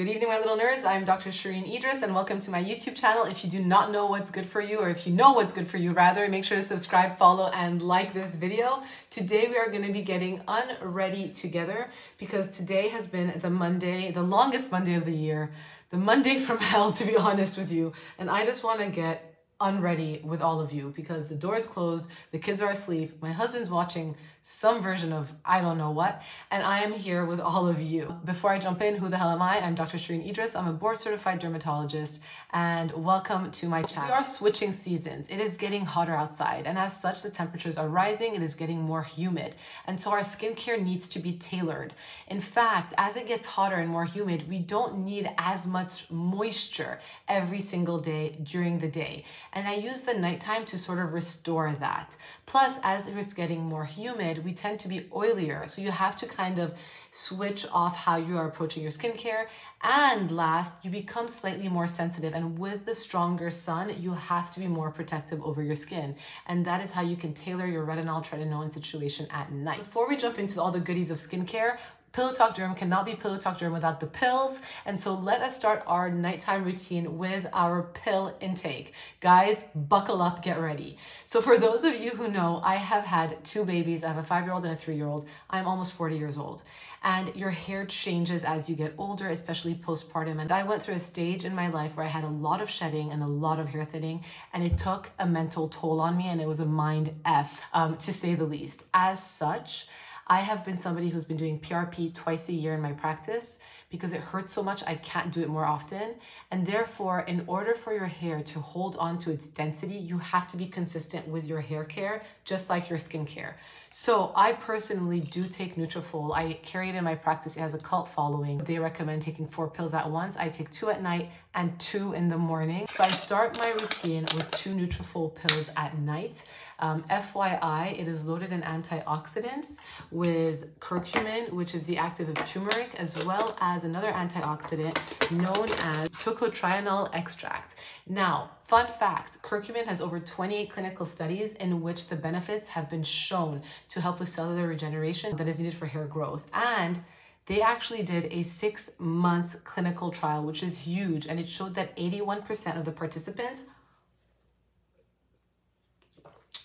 Good evening, my little nerds. I'm Dr. Shereene Idriss, and welcome to my YouTube channel. If you do not know what's good for you, or if you know what's good for you, rather, make sure to subscribe, follow, and like this video. Today, we are going to be getting unready together because today has been the Monday, the longest Monday of the year, the Monday from hell, to be honest with you. And I just want to get unready with all of you because the door is closed, the kids are asleep, my husband's watching some version of I don't know what, and I am here with all of you. Before I jump in, who the hell am I? I'm Dr. Shereene Idriss. I'm a board certified dermatologist, and welcome to my channel. We are switching seasons. It is getting hotter outside, and as such, the temperatures are rising. It is getting more humid, and so our skincare needs to be tailored. In fact, as it gets hotter and more humid, we don't need as much moisture every single day during the day. And I use the nighttime to sort of restore that. Plus, as it's getting more humid, we tend to be oilier. So you have to kind of switch off how you are approaching your skincare. And last, you become slightly more sensitive. And with the stronger sun, you have to be more protective over your skin. And that is how you can tailor your retinol tretinoin situation at night. Before we jump into all the goodies of skincare, Pillow Talk Derm cannot be Pillow Talk Derm without the pills. And so let us start our nighttime routine with our pill intake. Guys, buckle up, get ready. So for those of you who know, I have had two babies. I have a five-year-old and a three-year-old. I'm almost 40 years old. And your hair changes as you get older, especially postpartum. And I went through a stage in my life where I had a lot of shedding and a lot of hair thinning. And it took a mental toll on me and it was a mind F, um, to say the least. As such, I have been somebody who's been doing PRP twice a year in my practice because it hurts so much, I can't do it more often. And therefore, in order for your hair to hold on to its density, you have to be consistent with your hair care, just like your skincare. So I personally do take Nutrafol. I carry it in my practice. It has a cult following. They recommend taking four pills at once. I take two at night and two in the morning. So I start my routine with two Nutrafol pills at night. Um, FYI, it is loaded in antioxidants with curcumin, which is the active of turmeric, as well as another antioxidant known as tocotrienol extract. Now, fun fact, curcumin has over 28 clinical studies in which the benefits have been shown to help with cellular regeneration that is needed for hair growth. And they actually did a six months clinical trial, which is huge, and it showed that 81% of the participants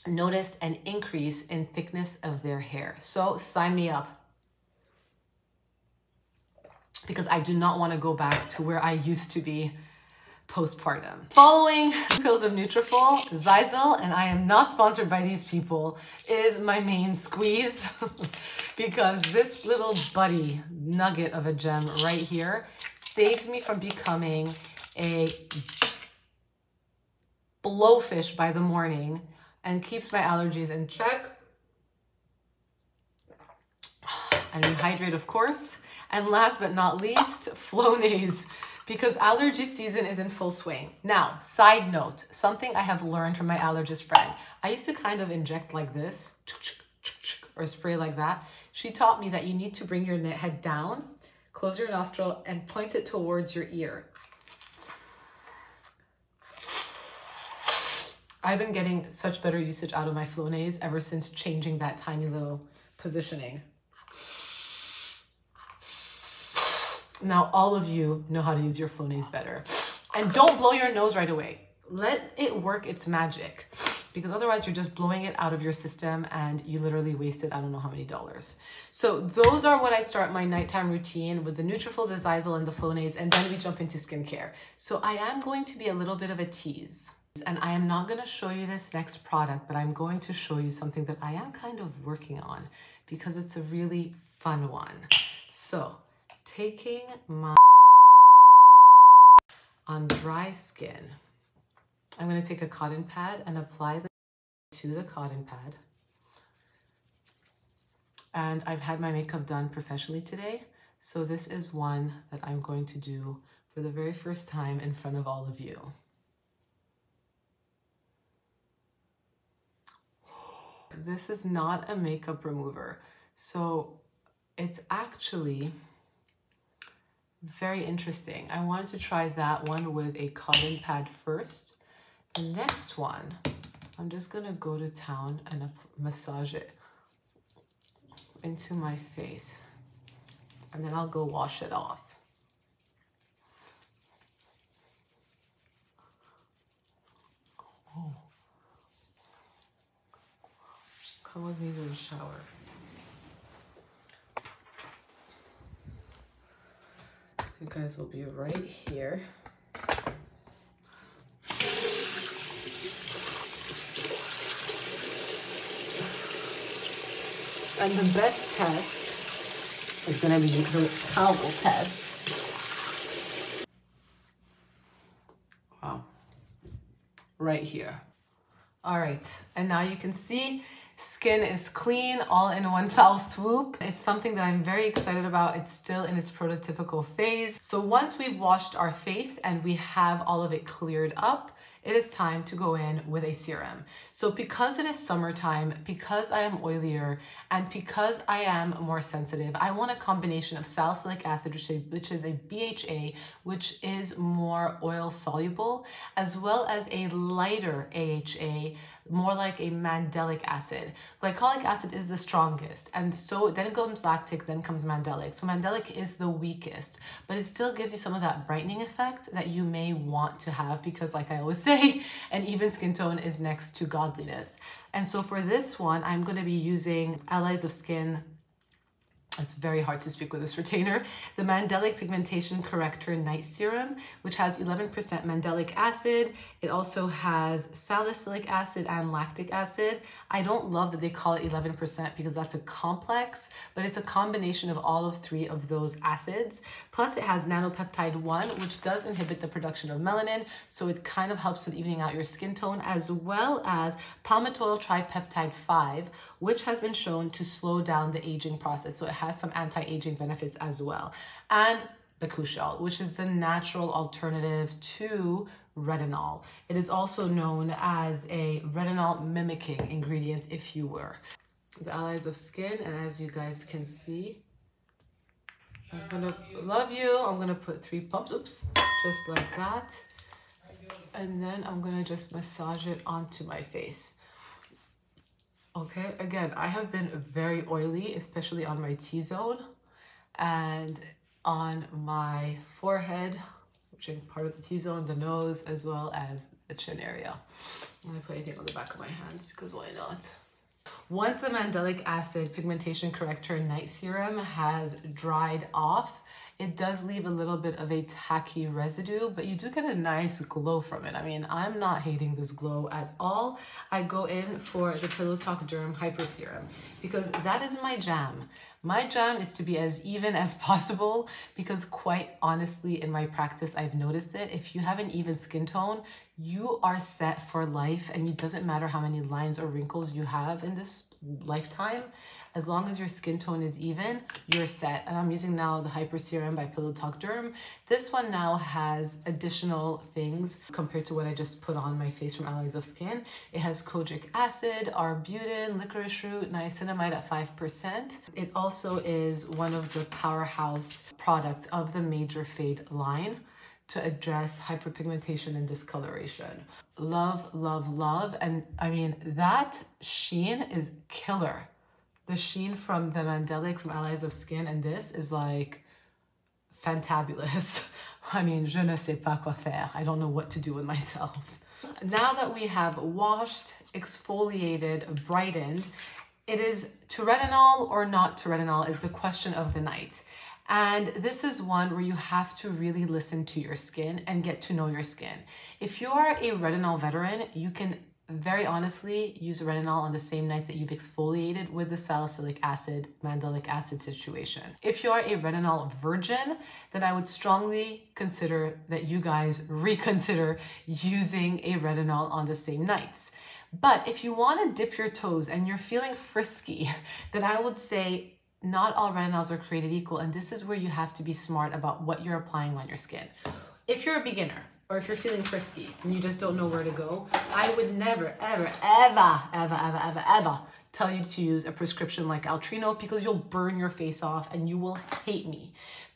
noticed an increase in thickness of their hair. So sign me up because I do not want to go back to where I used to be postpartum. Following pills of Nutrafol, Xyzal, and I am not sponsored by these people, is my main squeeze because this little buddy nugget of a gem right here saves me from becoming a blowfish by the morning and keeps my allergies in check. And rehydrate, of course. And last but not least, Flonase because allergy season is in full swing. Now, side note, something I have learned from my allergist friend. I used to kind of inject like this or spray like that. She taught me that you need to bring your head down, close your nostril and point it towards your ear. I've been getting such better usage out of my Flonase ever since changing that tiny little positioning. Now, all of you know how to use your Flonase better. And don't blow your nose right away. Let it work its magic because otherwise you're just blowing it out of your system and you literally wasted I don't know how many dollars. So those are what I start my nighttime routine with the Nutrafol, the Xyzal, and the Flonase, and then we jump into skincare. So I am going to be a little bit of a tease. And I am not going to show you this next product, but I'm going to show you something that I am kind of working on because it's a really fun one. So taking my on dry skin, I'm going to take a cotton pad and apply the to the cotton pad. And I've had my makeup done professionally today. So this is one that I'm going to do for the very first time in front of all of you. This is not a makeup remover. So it's actually very interesting. I wanted to try that one with a cotton pad first. The next one, I'm just gonna go to town and massage it into my face. And then I'll go wash it off. Oh. Come with me to the shower. You guys will be right here. And the best test is gonna be the towel test. Wow. Right here. All right, and now you can see skin is clean all in one fell swoop. It's something that I'm very excited about. It's still in its prototypical phase. So once we've washed our face and we have all of it cleared up, it is time to go in with a serum. So because it is summertime, because I am oilier, and because I am more sensitive, I want a combination of salicylic acid, which is a BHA, which is more oil soluble, as well as a lighter AHA, more like a mandelic acid. Glycolic acid is the strongest, and so then it comes lactic, then comes mandelic. So mandelic is the weakest, but it still gives you some of that brightening effect that you may want to have because like I always say, an even skin tone is next to godliness. And so for this one, I'm going to be using Allies of Skin it's very hard to speak with this retainer. The Mandelic Pigmentation Corrector Night Serum, which has 11% mandelic acid. It also has salicylic acid and lactic acid. I don't love that they call it 11% because that's a complex, but it's a combination of all of three of those acids. Plus it has nonapeptide 1, which does inhibit the production of melanin, so it kind of helps with evening out your skin tone, as well as palmitoyl tripeptide 5, which has been shown to slow down the aging process. So it has some anti-aging benefits as well. And bakuchiol, which is the natural alternative to retinol. It is also known as a retinol mimicking ingredient, if you were. The allies of skin, and as you guys can see, I'm gonna love you. I'm gonna put three pumps, oops, just like that. And then I'm gonna just massage it onto my face. Okay, again, I have been very oily, especially on my T-zone and on my forehead, which is part of the T-zone, the nose, as well as the chin area. I'm gonna put anything on the back of my hands because why not? Once the mandelic acid pigmentation corrector night serum has dried off, it does leave a little bit of a tacky residue, but you do get a nice glow from it. I mean, I'm not hating this glow at all. I go in for the Pillow Talk Derm Hyper Serum because that is my jam. My jam is to be as even as possible because quite honestly, in my practice, I've noticed it. If you have an even skin tone, you are set for life and it doesn't matter how many lines or wrinkles you have in this lifetime as long as your skin tone is even, you're set. And I'm using now the Hyper Serum by Pillow Talk Derm. This one now has additional things compared to what I just put on my face from Allies of Skin. It has kojic acid, arbutin, licorice root, niacinamide at 5%. It also is one of the powerhouse products of the Major Fade line to address hyperpigmentation and discoloration. Love, love, love. And I mean, that sheen is killer the sheen from the Mandelic from Allies of Skin and this is like fantabulous. I mean, je ne sais pas quoi faire. I don't know what to do with myself. Now that we have washed, exfoliated, brightened, it is to retinol or not to retinol is the question of the night. And this is one where you have to really listen to your skin and get to know your skin. If you are a retinol veteran, you can very honestly, use retinol on the same nights that you've exfoliated with the salicylic acid, mandelic acid situation. If you are a retinol virgin, then I would strongly consider that you guys reconsider using a retinol on the same nights. But if you want to dip your toes and you're feeling frisky, then I would say not all retinols are created equal. And this is where you have to be smart about what you're applying on your skin. If you're a beginner, or if you're feeling frisky and you just don't know where to go, I would never, ever, ever, ever, ever, ever, ever tell you to use a prescription like Altreno because you'll burn your face off and you will hate me.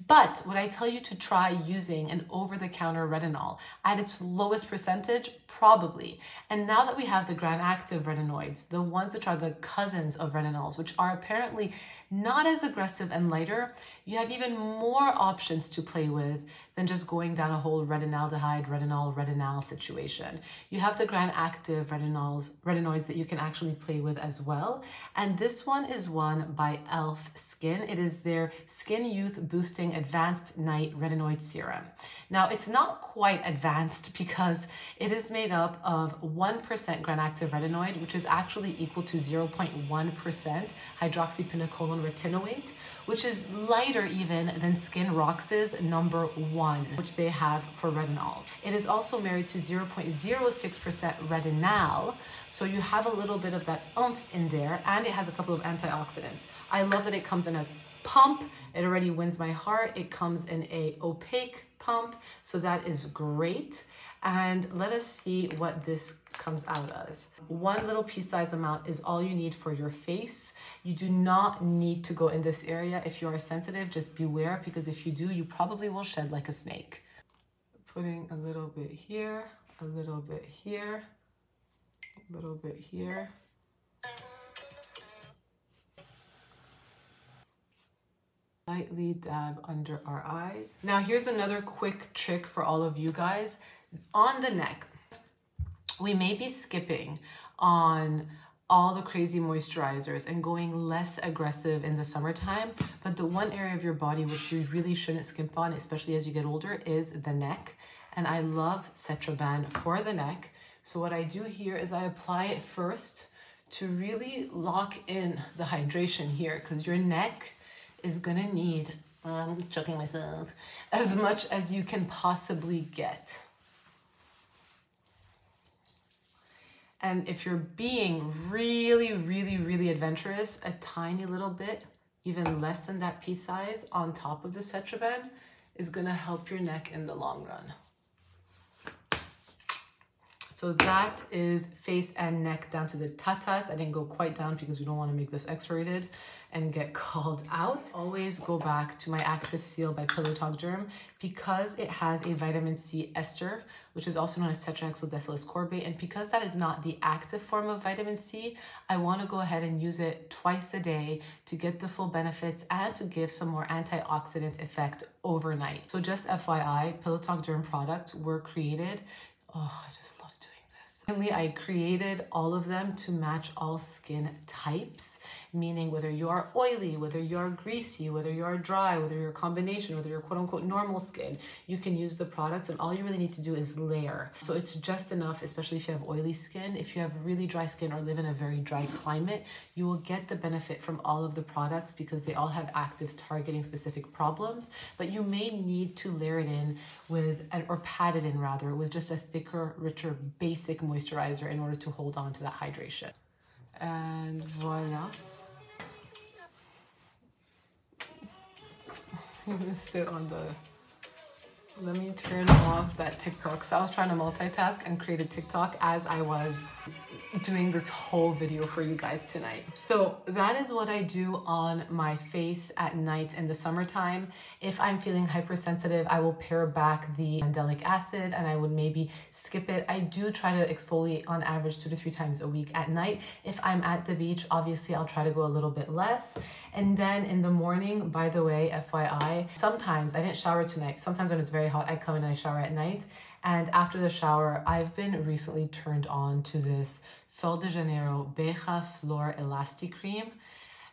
But would I tell you to try using an over-the-counter retinol at its lowest percentage? Probably. And now that we have the Granactive retinoids, the ones which are the cousins of retinols, which are apparently not as aggressive and lighter, you have even more options to play with than just going down a whole retinaldehyde, retinol, retinal situation. You have the Granactive retinols, retinoids that you can actually play with as well. And this one is one by e.l.f. Skin. It is their Skin Youth Boosting Advanced Night Retinoid Serum. Now, it's not quite advanced because it is made up of 1% Granactive retinoid, which is actually equal to 0.1% hydroxypinacolone retinoate, which is lighter even than Skin Rox's number one, which they have for retinols. It is also married to 0.06% retinal, so you have a little bit of that oomph in there, and it has a couple of antioxidants. I love that it comes in a pump. It already wins my heart. It comes in a opaque pump, so that is great. And let us see what this comes out as. One little pea size amount is all you need for your face. You do not need to go in this area. If you are sensitive, just beware because if you do, you probably will shed like a snake. Putting a little bit here, a little bit here, a little bit here. Lightly dab under our eyes. Now here's another quick trick for all of you guys. On the neck, we may be skipping on all the crazy moisturizers and going less aggressive in the summertime. But the one area of your body which you really shouldn't skimp on, especially as you get older, is the neck. And I love Cetraben for the neck. So what I do here is I apply it first to really lock in the hydration here because your neck is gonna need, I'm choking myself, as much as you can possibly get. And if you're being really, really, really adventurous, a tiny little bit, even less than that pea size on top of the Cetraben is gonna help your neck in the long run. So that is face and neck down to the tatas. I didn't go quite down because we don't want to make this X-rated and get called out. Always go back to my Active Seal by Pillow Talk Derm because it has a vitamin C ester, which is also known as tetrahexyldecyl ascorbate. And because that is not the active form of vitamin C, I want to go ahead and use it twice a day to get the full benefits and to give some more antioxidant effect overnight. So just FYI, Pillow Talk Derm products were created. Oh, I just I created all of them to match all skin types, meaning whether you are oily, whether you are greasy, whether you are dry, whether you're a combination, whether you're quote unquote normal skin, you can use the products and all you really need to do is layer. So it's just enough, especially if you have oily skin. If you have really dry skin or live in a very dry climate, you will get the benefit from all of the products because they all have actives targeting specific problems, but you may need to layer it in with, or pat it in rather, with just a thicker, richer, basic moisturizer moisturizer in order to hold on to that hydration. And voila. missed it on the let me turn off that TikTok. So I was trying to multitask and create a TikTok as I was doing this whole video for you guys tonight. So that is what I do on my face at night in the summertime. If I'm feeling hypersensitive, I will pare back the mandelic acid and I would maybe skip it. I do try to exfoliate on average two to three times a week at night. If I'm at the beach, obviously I'll try to go a little bit less. And then in the morning, by the way, FYI, sometimes I didn't shower tonight. Sometimes when it's very hot, I come in and I shower at night. And after the shower, I've been recently turned on to this Sol de Janeiro Beija Flor Elasti Cream.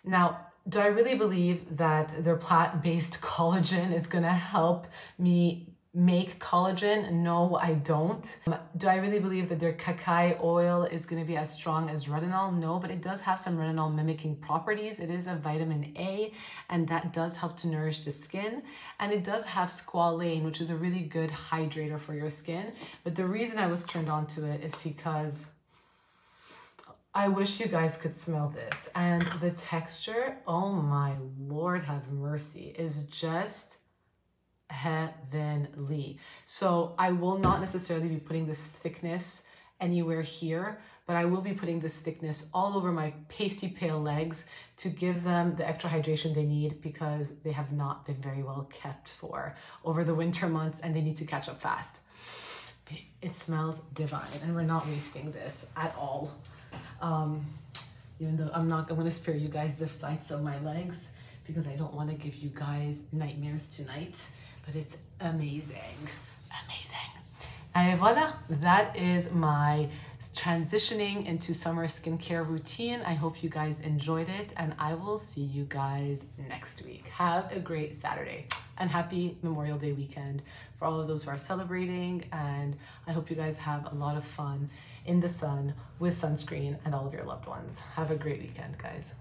Now, do I really believe that their plant-based collagen is gonna help me make collagen? No, I don't. Um, do I really believe that their cacao oil is going to be as strong as retinol? No, but it does have some retinol mimicking properties. It is a vitamin A, and that does help to nourish the skin. And it does have squalane, which is a really good hydrator for your skin. But the reason I was turned on to it is because I wish you guys could smell this. And the texture, oh my lord have mercy, is just heavenly. So I will not necessarily be putting this thickness anywhere here, but I will be putting this thickness all over my pasty pale legs to give them the extra hydration they need because they have not been very well kept for over the winter months and they need to catch up fast. It smells divine and we're not wasting this at all. Um, even though I'm not, I'm gonna spare you guys the sights of my legs because I don't wanna give you guys nightmares tonight, but it's amazing, amazing. And voila, that is my transitioning into summer skincare routine. I hope you guys enjoyed it and I will see you guys next week. Have a great Saturday and happy Memorial Day weekend for all of those who are celebrating. And I hope you guys have a lot of fun in the sun with sunscreen and all of your loved ones. Have a great weekend, guys.